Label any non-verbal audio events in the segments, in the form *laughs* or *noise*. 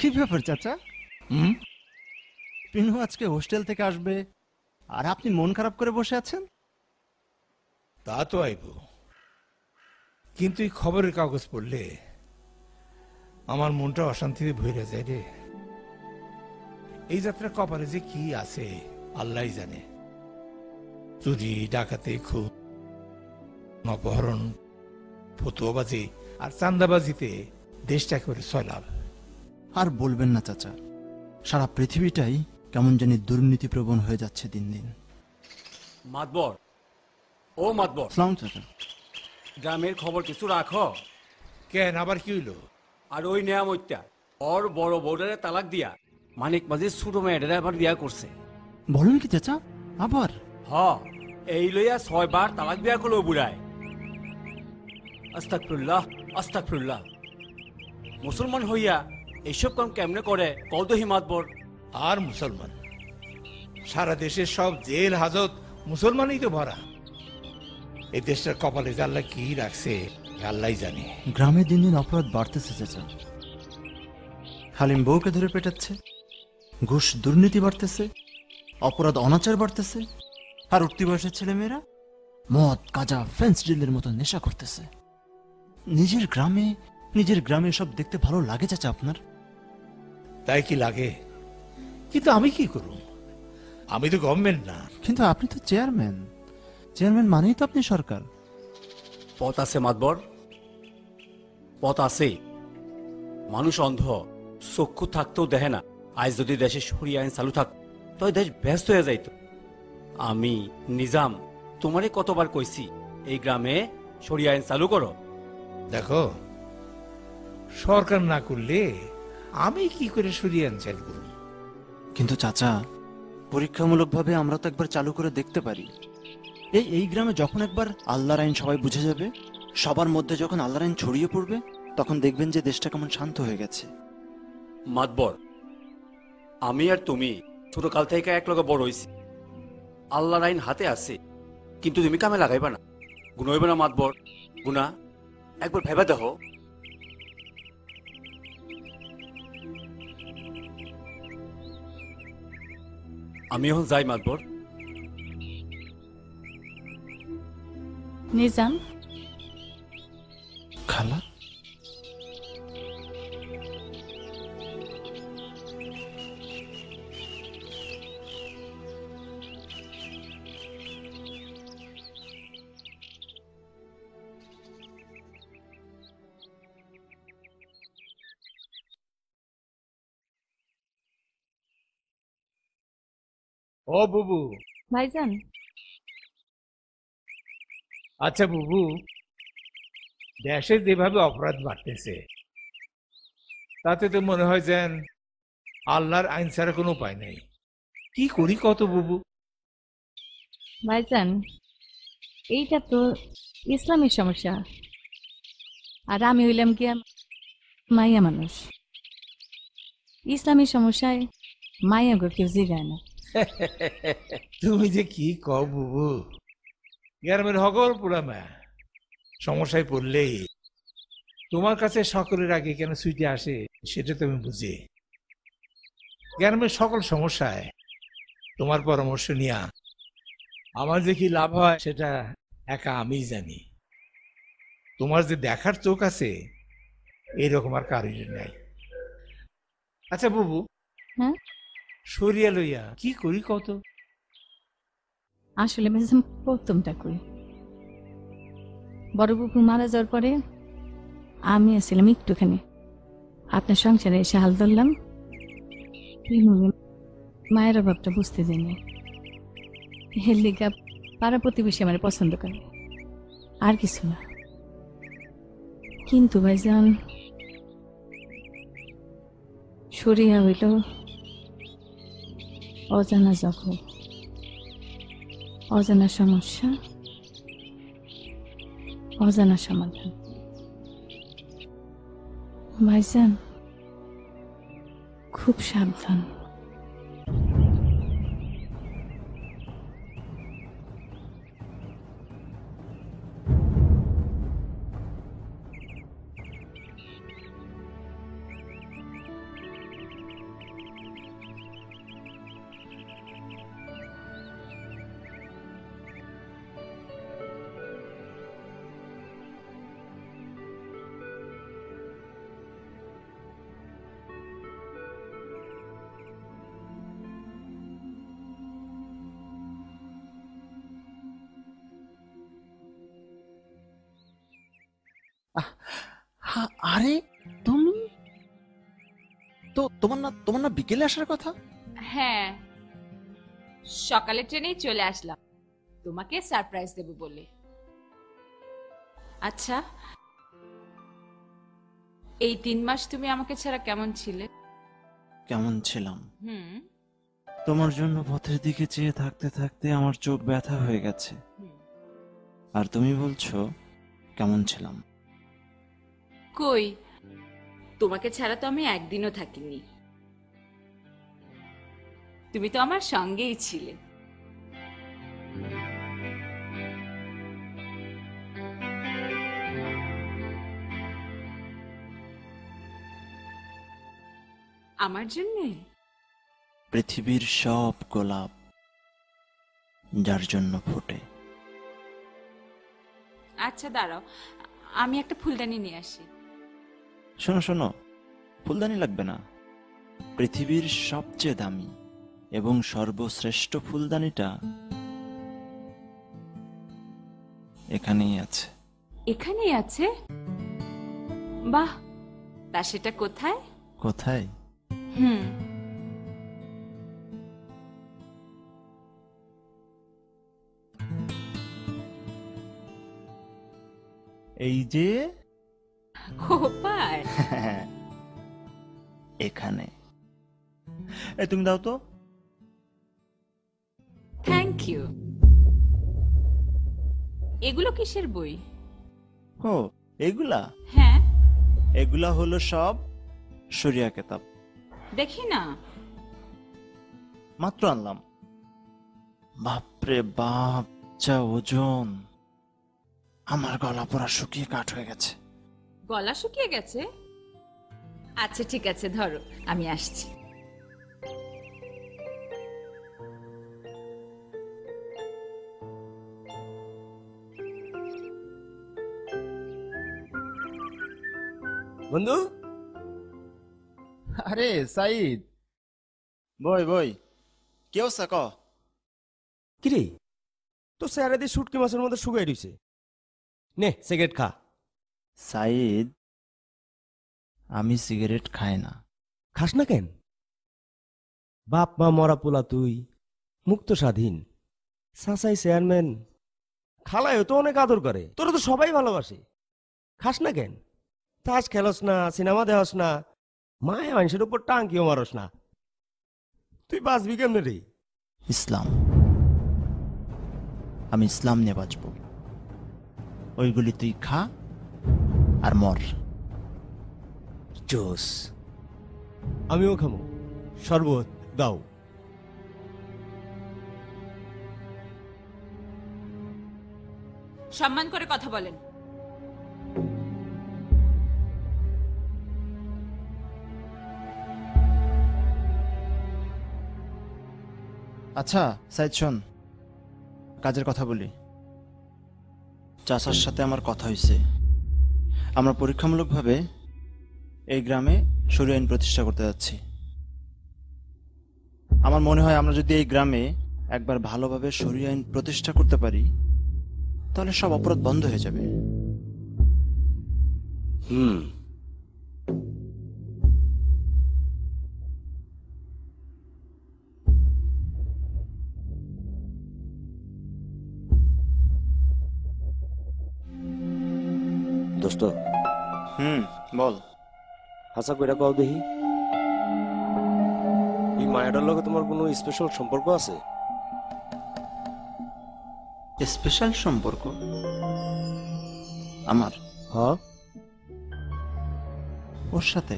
কি ব্যাপার চাচা? হুম? পিনু আজকে হোস্টেল থেকে আসবে। আর আপনি মন খারাপ করে বসে আছেন? তা তো আইব। কিন্তু এই খবরের কাগজ পড়লে আমার মনটা অশান্তিতে ভরে যায় রে। এই যাত্রা কপালে যে কি আছে আল্লাহ জানে। চুরি ডাকাতে খুব অপহরণ ফতুয়াবাজি আর চান্দাবাজিতে দেশটা একেবারে সয়লাভ আর বলবেন না চাচা। সারা পৃথিবীটাই কেমন জানি দুর্নীতিপ্রবণ হয়ে যাচ্ছে দিন দিন। মাতবর। ও মাতবর। সালাম চাচা। গ্রামের খবর কিছু রাখো। কেন? আবার কি হইল? আর ওই নিয়ামত্যা ওর বড় বউডারে তালাক দিয়া মানিক মাঝে ছোট মেয়েটারে আবার বিয়া করছে। বলেন কি চাচা? আবার? হ এই লইয়া ছয়বার তালাক বিয়া করল বুড়ায়। আস্তাকফিরুল্লাহ আস্তাকফিরুল্লাহ মুসলমান হইয়া এইসব কাম কেমনে করে? কৌদহি মাতবর। আর মুসলমান। সারা দেশের সব জেল হাজত মুসলমানই তো ভরা। এই দেশটার কপালে যে আল্লাহ কি রাখছে আল্লাহ জানে। গ্রামে দিন দিন অপরাধ বাড়তেছে চাচা। হালিম বউকে ধরে পেটাচ্ছে ঘুষ দুর্নীতি বাড়তেছে অপরাধ অনাচার বাড়তেছে আর উঠতি বয়সের ছেলেমেয়েরা মদ কাজা ফেন্স ডিলের মতো নেশা করতেছে। নিজের গ্রামে নিজের গ্রামে সব দেখতে ভালো লাগে চাচা আপনার? তাই কি লাগে? কিন্তু আমি কি করব আমি তো গভর্নমেন্ট না। কিন্তু আপনি তো চেয়ারম্যান চেয়ারম্যান মানেই তো আপনি সরকার। পথ আছে মাতবর। পথ আছে। মানুষ অন্ধ। চক্ষু থাকতেও দেখে না। আজ যদি দেশে সরি আইন চালু থাক তবে দেশ ব্যস্ত হয়ে যাইত। আমি নিজাম তোমারে কতবার কইছি এই গ্রামে সরি আইন চালু করো। দেখো সরকার না করলে আমি কি করে সরিয়ে আনছেন করব কিন্তু চাচা পরীক্ষামূলকভাবে আমরা তো একবার চালু করে দেখতে পারি। এই এই গ্রামে যখন একবার আল্লাহর আইন সবাই বুঝে যাবে সবার মধ্যে যখন আল্লাহর আইন ছড়িয়ে পড়বে তখন দেখবেন যে দেশটা কেমন শান্ত হয়ে গেছে। মাতবর আমি আর তুমি ছোটকাল থেকে এক লগে বড় হইছি। আল্লাহর আইন হাতে আছে কিন্তু তুমি কামে লাগাইবা না। গুণ হইবে না মাতবর। গুনা একবার ভেবে দেখো। আমি এখন যাই মাতবর নিজাম? খালা ও বুবু। ভাইজান। আচ্ছা বুবু দেশে যেভাবে অপরাধ বাড়তেছে তাতে তো মনে হয় যেন আল্লাহর আইন ছাড়া কোনো উপায় নেই। কি করি কত বুবু? ভাইজান এইটা তো ইসলামের সমস্যা। আর আমি হইলাম কি মাইয়া মানুষ। ইসলামী সমস্যায় মাইয়া কেউ জিগায় না। তুমি যে কি কও বুবু? গ্রামের হগর পুরা মা সমস্যায় পড়লেই তোমার কাছে সকলের আগে কেন সুইটে আসে সেটা তুমি বুঝে। গ্রামের সকল সমস্যায় তোমার পরামর্শ নিয়া আমার যে কি লাভ হয় সেটা একা আমিই জানি। তোমার যে দেখার চোখ আছে এইরকম আর কারোর নাই। আচ্ছা বুবু হ্যাঁ? সরিয়া লইয়া। কি করি কত আসলে ভাইজান প্রথমটা করি। বড় বুকুর মারা যাওয়ার পরে আমি আসছিলাম একটুখানি। আপনার সংসারে এসে হাল ধরলাম। মায়ের অভাবটা বুঝতে দিইনি। লিগা পাড়া প্রতিবেশী আমার পছন্দ করে। আর কিছু না। কিন্তু ভাইজান, সরিয়া হইল অজানা জখম অজানা সমস্যা অজানা সমাধান ভাইজান খুব সাবধান হা- আরে তুমি? তো তোমার না তোমার না বিকেলে আসার কথা? হ্যাঁ সকালে ট্রেনেই চলে আসলাম। তোমাকে সারপ্রাইজ দেব বলে। আচ্ছা এই তিন মাস তুমি আমাকে ছাড়া কেমন ছিলে? কেমন ছিলাম? হুম। তোমার জন্য পথের দিকে চেয়ে থাকতে থাকতে আমার চোখ ব্যথা হয়ে গেছে। আর তুমি বলছো কেমন ছিলাম? কই? তোমাকে ছাড়া তো আমি একদিনও থাকিনি। তুমি তো আমার সঙ্গেই ছিলে। আমার জন্যে? পৃথিবীর সব গোলাপ যার জন্য ফোটে। আচ্ছা দাঁড়াও। আমি একটা ফুলদানি নিয়ে আসি। শোনো শোনো ফুলদানি লাগবে না। পৃথিবীর সবচেয়ে দামি এবং সর্বশ্রেষ্ঠ ফুলদানিটা এখানেই আছে। এখানেই আছে? বাহ তা সেটা কোথায়? কোথায়? হুম। এই যে খোপায় *laughs* এখানে। এ তুমি দাও তো। থ্যাংক ইউ এগুলো কিসের বই? ও এগুলা? হ্যাঁ। এগুলা হলো সব শরিয়া কেতাব। দেখি না। মাত্র আনলাম। বাপরে বাপ যা ওজন। আমার গলা পড়া শুকিয়ে কাঠ হয়ে গেছে। গলা শুকিয়ে গেছে? আচ্ছা ঠিক আছে ধরো আমি আসছি। বন্ধু? আরে সাইদ বই বই। কেউ সাক কিরে? তো স্যারে দিয়ে শুটকি মাছের মধ্যে শুকাই রইছে। নে সিগারেট খা। সাইদ আমি সিগারেট খাই না। খাস না কেন? বাপ মা মরা পোলা তুই মুক্ত স্বাধীন। সাসাই চেয়ারম্যান খালায়ও তো অনেক আদর করে তোরা তো সবাই ভালোবাসে। খাস না কেন? তাস খেলস না সিনেমা দেহস না মায়া মানুষের উপর টাঙ্কিও মারস না। তুই বাঁচবি কেমনে রে? ইসলাম। আমি ইসলাম নিয়ে বাঁচব। ওইগুলি তুই খা আর মর। জোস। আমিও খামো। শরবত দাও। সম্মান করে কথা বলেন। আচ্ছা সাইদ শোন। কাজের কথা বলি। চাষার সাথে আমার কথা হয়েছে আমরা পরীক্ষামূলকভাবে এই গ্রামে সরি আইন প্রতিষ্ঠা করতে যাচ্ছি। আমার মনে হয় আমরা যদি এই গ্রামে একবার ভালোভাবে সরি আইন প্রতিষ্ঠা করতে পারি, তাহলে সব অপরাধ বন্ধ হয়ে যাবে। হুম। বল। হাসা কইরা কও দেখি। এই মায়াটার লগে তোমার কোনো স্পেশাল সম্পর্ক আছে? স্পেশাল সম্পর্ক? আমার? হ্যাঁ ওর সাথে?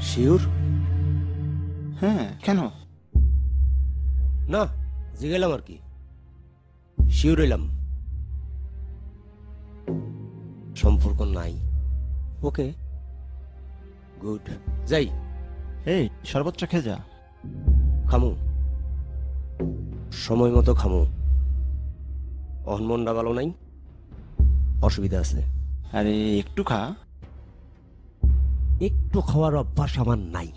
শিওর হ্যাঁ কেন? না জিগাইলাম আর কি। শিওর এলাম সম্পর্ক নাই। ওকে। গুড। যাই। এই সর্বোচ্চ খেয়ে যা। খামু। সময় মতো খামু। অহন মনটা ভালো নাই। অসুবিধা আছে। আরে একটু খা। একটু খাওয়ার অভ্যাস আমার নাই।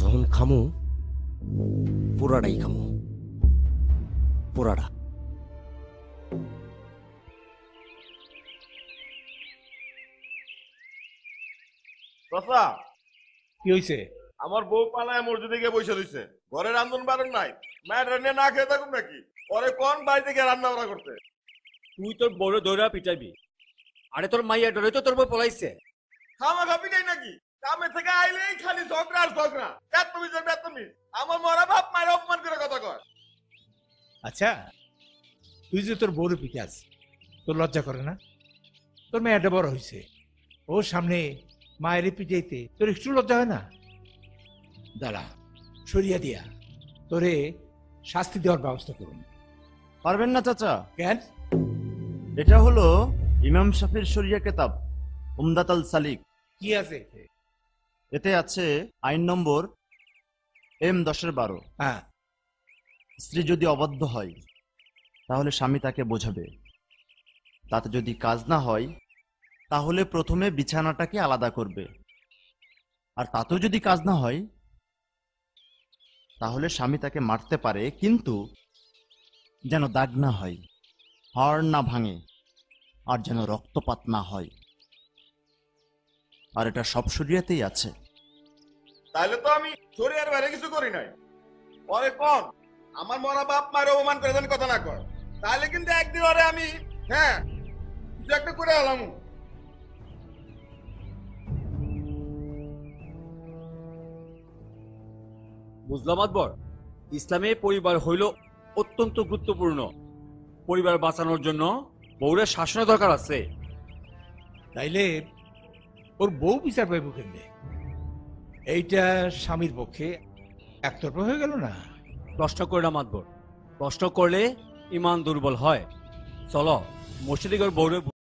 যখন খামু পুরাটাই খামু। পুরাটা। চাচা কি হয়েছে আমার বউ পালায় মসজিদে গিয়ে বসে রয়েছে ঘরে রান্ধন বাড়ন নাই। মায়ের রান্না না খেয়ে থাকুন নাকি? পরে কোন বাড়িতে গিয়ে রান্না বাড়া করতে? তুই তোর বড় দৌড়া পিটাবি। আরে তোর মাইয়া ডরে তো তোর বউ পলাইছে। খামা খাবি নাই নাকি? কামে থেকে আইলেই খালি ঝগড়া আর ঝগড়া। বেতমি যে বেতমি আমার মরা বাপ মায়ের অপমান করে কথা কয়। আচ্ছা তুই যে তোর বউরে পিটাস তোর লজ্জা করে না? তোর মেয়েটা বড় হয়েছে ও সামনে মায়ের পিটাইতে তোর একটু লজ্জা হয় না? দাঁড়া সরিয়া দিয়া। তোরে শাস্তি দেওয়ার ব্যবস্থা করুন। পারবেন না চাচা। কেন? এটা হলো ইমাম শাফির শরিয়া কেতাব উমদাতাল সালিক। কি আছে এতে? এতে আছে আইন নম্বর এম দশের বারো। হ্যাঁ। স্ত্রী যদি অবাধ্য হয় তাহলে স্বামী তাকে বোঝাবে। তাতে যদি কাজ না হয় তাহলে প্রথমে বিছানাটাকে আলাদা করবে। আর তাতেও যদি কাজ না হয়, তাহলে স্বামী তাকে মারতে পারে, কিন্তু যেন দাগ না হয়, হাড় না ভাঙে, আর যেন রক্তপাত না হয়। আর এটা সব শরীয়তেই আছে। তাহলে তো আমি শরীরের বাইরে কিছু করি নাই। পরে কোন, আমার মরা বাপ মায়ের অপমান করে কথা না কয়। তাহলে কিন্তু একদিন ওরে আমি হ্যাঁ কিছু একটা করে এলাম বুঝলাম আকবর। ইসলামে পরিবার হইল অত্যন্ত গুরুত্বপূর্ণ। পরিবার বাঁচানোর জন্য বউরের শাসনের দরকার আছে। তাইলে ওর বউ বিচার পাইব কেমনে? এইটা স্বামীর পক্ষে একতরফা হয়ে গেল না? প্রশ্ন করে না মাতবর প্রশ্ন করলে ইমান দুর্বল হয়। চলো মসজিদে গিয়ে বউরে